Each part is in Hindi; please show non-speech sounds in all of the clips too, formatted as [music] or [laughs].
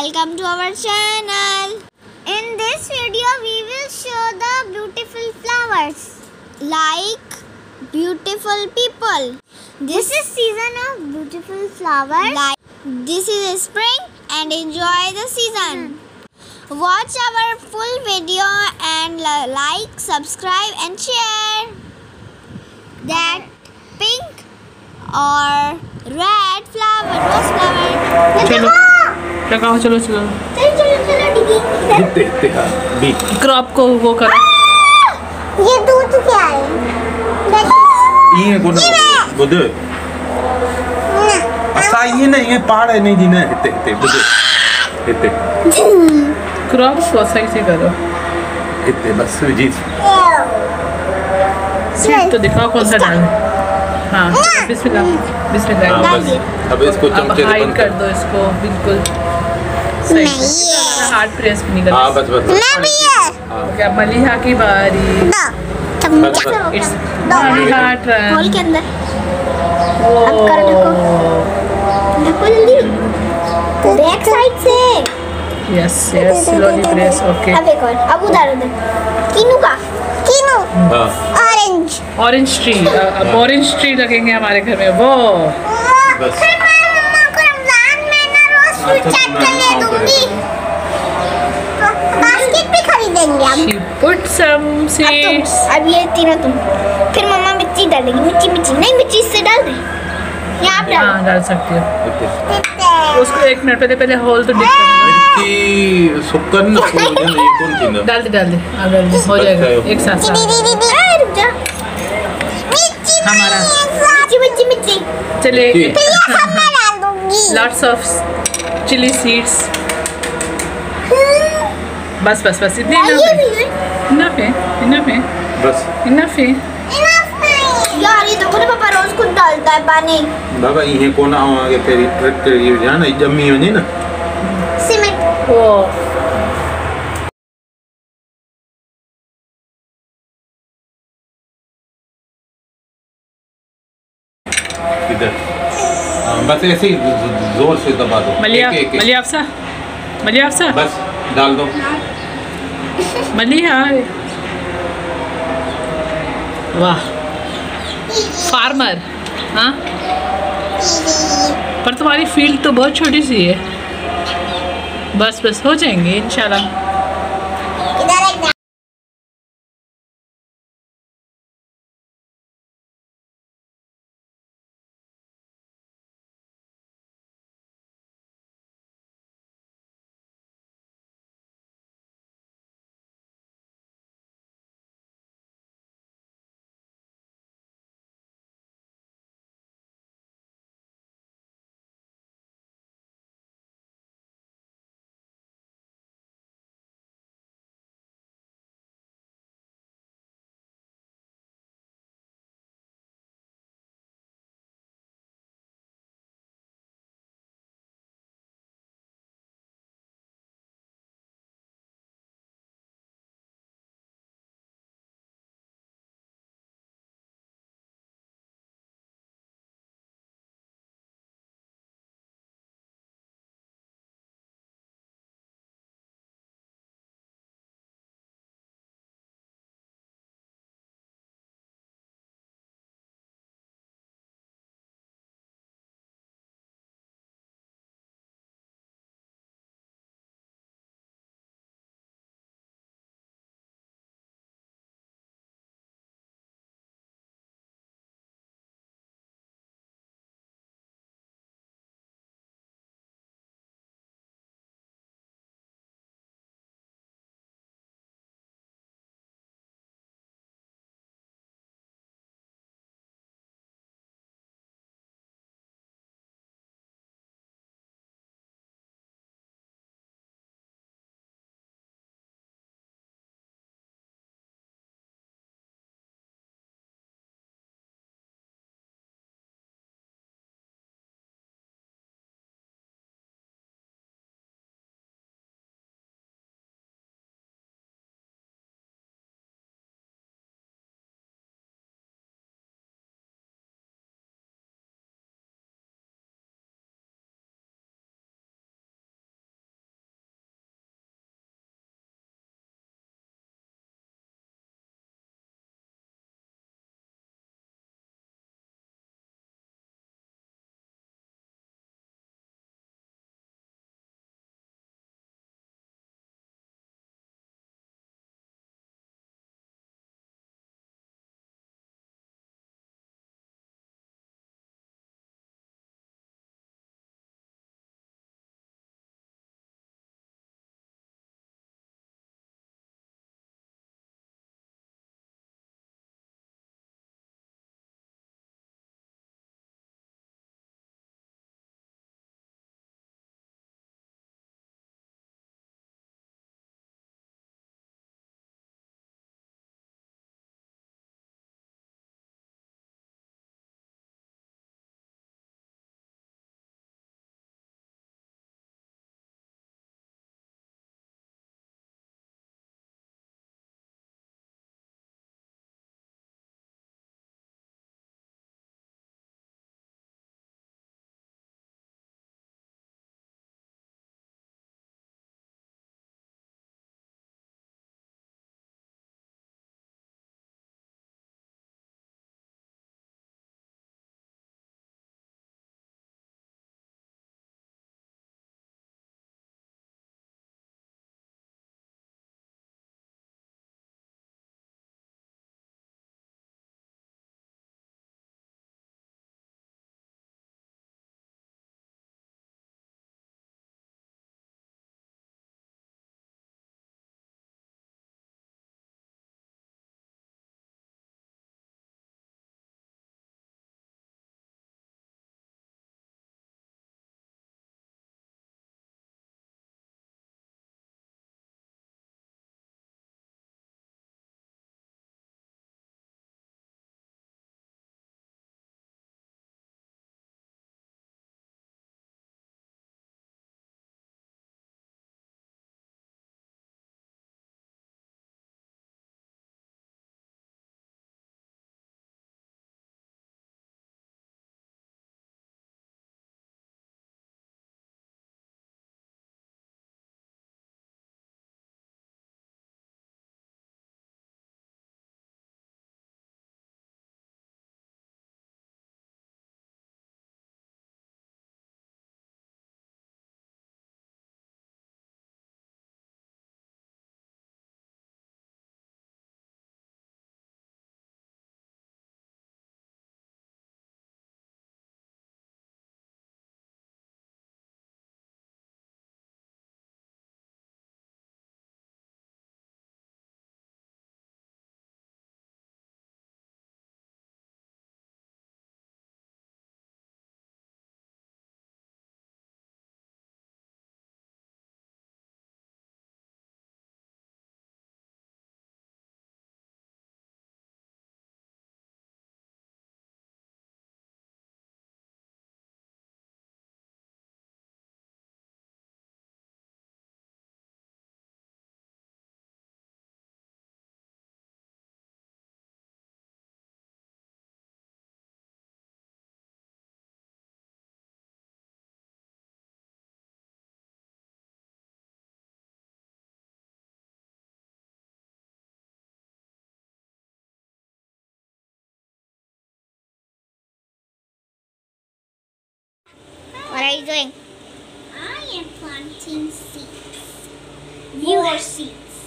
welcome to our channel. In this video, we will show the beautiful flowers like beautiful people. This is season of beautiful flowers. Like this is spring and enjoy the season. Hmm. Watch our full video and like, subscribe and share. That pink or red flower, rose flower. चलो लगाओ चलो चलो। चलो चलो चलो डिगी इतने इतने हाँ क्रॉप को वो करो। ये दूध क्या है। ये गुड। गुड। असा ये ना ये पहाड़ है नहीं जी ना इतने इतने गुड इतने क्रॉप को सही से करो। इतने बस जी सीट तो दिखाओ कौन सा डालना है हाँ बिस्मिल्लाह बिस्मिल्लाह। हाँ। अब इसको चमचे से बंद कर। दो इसको बिल्कुल। सही से हार्ड प्रेस निकल हाँ बस बस मैं भी है। हाँ। क्या मलिहा की बारी? दो। चमचा इट्स मलिहा होल टर्न के अंदर। अब कर देखो जल्दी। बैक साइड से। Yes yes slowly press okay अब एक और। अब उधर उधर। किनू का। किनू। हाँ। ऑरेंज ऑरेंज ट्री अब ऑरेंज ट्री लगेंगे हमारे घर में। वो। बस। बास्केट भी खरीदेंगे हम। She put some अब ये तीनों तुम फिर मम्मा मिर्ची डालेगी। मिर्ची मिर्ची। नहीं मिर्ची इससे डाल दे। यहाँ हाँ डाल। सकती हो। उसको एक मिनट पहले पहले होल तो डिप कर मिर्ची [laughs] कौन ना डाल दे डाल दे। हाँ डाल दे। हो जाएगा। एक साथ। साथ रुक जा। हमारा। मिर्ची चलिए। लॉट्स ऑफ़ चिली सीड्स बस बस बस इतने इनफ है। है इनफ है इनफ है। बस। इनफ है। यार ये देखो ना पापा रोज खुद डालता है पानी। बाबा ये कोन आवांगे पहिरीं ट्रिक ये जान ॼमी वञे न। सीमेंट वो इधर। हाँ, बस ऐसे ही ज़ोर से दबा दो। मलिया एक एक एक। मलिया अफसा मलिया अफसा बस डाल दो। मलिया वाह। फार्मर हाँ? पर तुम्हारी फ़ील्ड तो बहुत छोटी सी है। बस बस हो जाएँगे इंशाल्लाह। What are you doing? I am planting seeds. More seeds.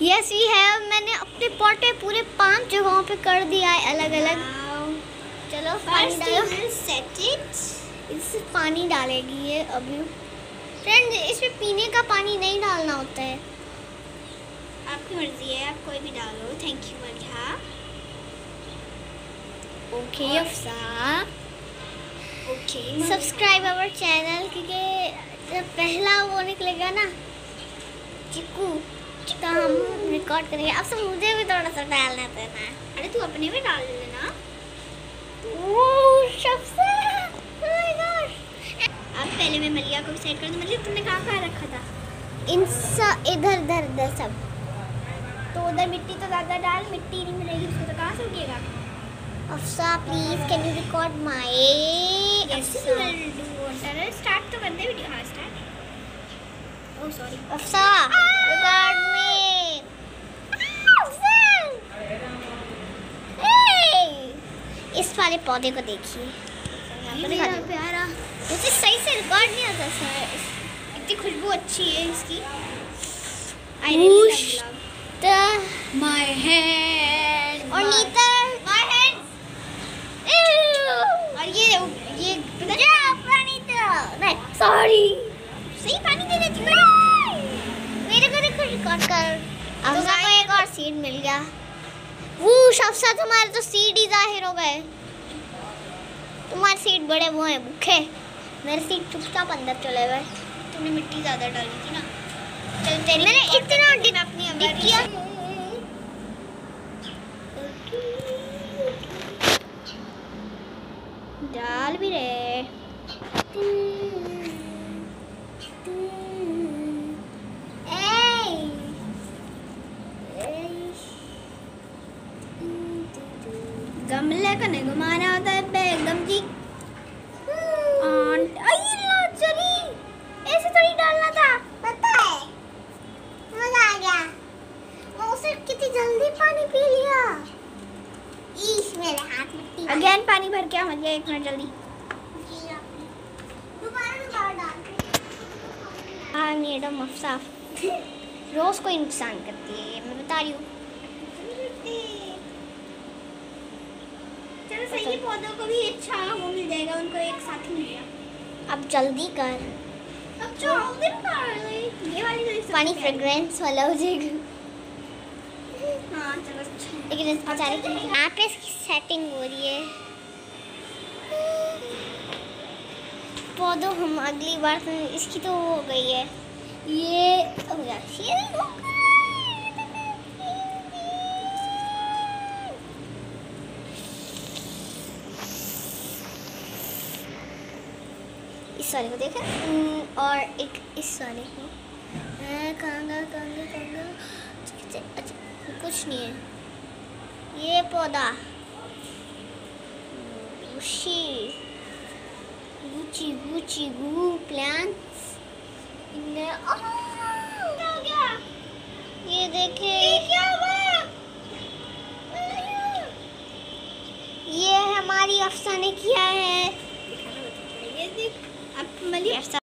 Yes, we have. मैंने अपने पॉट में पूरे पाँच जगहों पे कर दिया है अलग अलग चलो पानी डालो set it. इससे पानी डालेगी ये अभी फ्रेंड इसमें पीने का पानी नहीं डालना होता है आपकी मर्ज़ी है आप कोई भी डालो thank you Maliha okay Afsa subscribe our channel क्योंकि जब पहला वो निकलेगा ना, चिक्कू तो हम रिकॉर्ड करेंगे। अब से मुझे भी थोड़ा सा डालना देना अरे तू अपने में डाल लेना oh अब पहले मैं मलिया को सेट कर दूँ। मतलब तुमने कहाँ कहाँ रखा था? इन सब इधर इधर इधर सब। तो उधर मिट्टी तो ज़्यादा डाल, मिट्टी नहीं मिलेगी, उसको तो कहाँ से उगेगा? Afsa please can you record my yes will do water start तो कर दे वीडियो हाँ start oh sorry Afsa record me इस वाले पौधे को देखिए। प्यारा। मुझे सही से रिकॉर्ड नहीं होता सर इतनी खुशबू अच्छी है इसकी। I Whoosh. really love The my hand और नीतर my hands और ये ये पता नहीं सॉरी सही पानी दे देती हूँ मेरे को देखो रिकॉर्ड कर। अफसा को एक और सीड मिल गया। वो अफसा तुम्हारे तो सीड ही ज़ाहिर हो गए। तुम्हारे सीड बड़े वो हैं भूखे। मेरे सीड चुपचाप अंदर चले गए। तुमने मिट्टी ज़्यादा डाली थी ना। चल तेरी मैंने इतना डिप अपनी अबारी किया। डाल भी रहे गमले को नहीं घुमाना होता है बेगम जी आंट आई लो ऐसे थोड़ी डालना था। पता है मज़ा आ गया। मैं उसे कितनी जल्दी पानी पी लिया। इस मेरे हाथ लगी। अगेन पानी भर के आ एक मिनट जल्दी। हाँ मैडम अफसाफ रोज को नुकसान करती है मैं बता रही हूँ। [laughs] सही पौधों को भी अच्छा वो मिल जाएगा उनको एक साथ ही अब जल्दी कर। अब जल्दी कर ये वाली तो पानी फ्रेग्रेंस वाला हो जाएगा। हाँ चलो अच्छा। लेकिन इस बेचारे की यहाँ पे इसकी सेटिंग हो रही है। पौधों हम अगली बार इसकी तो हो गई है। ये हो गया ये हो गया। इस वाले को देखा? हम्म, और एक इस वाले को। हाँ, कहाँ गया कहाँ गया कहाँ गया अच्छा, अच्छा कुछ नहीं है। ये पौधा। गुशी गुची गुची गू प्लांट्स ये देखे। ये हमारी अफसा ने किया है। ये देख अब मलिया